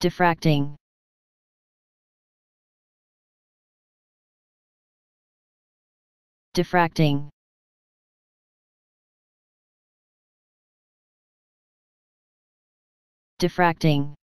diffracting. Diffracting. Diffracting.